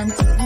Santi.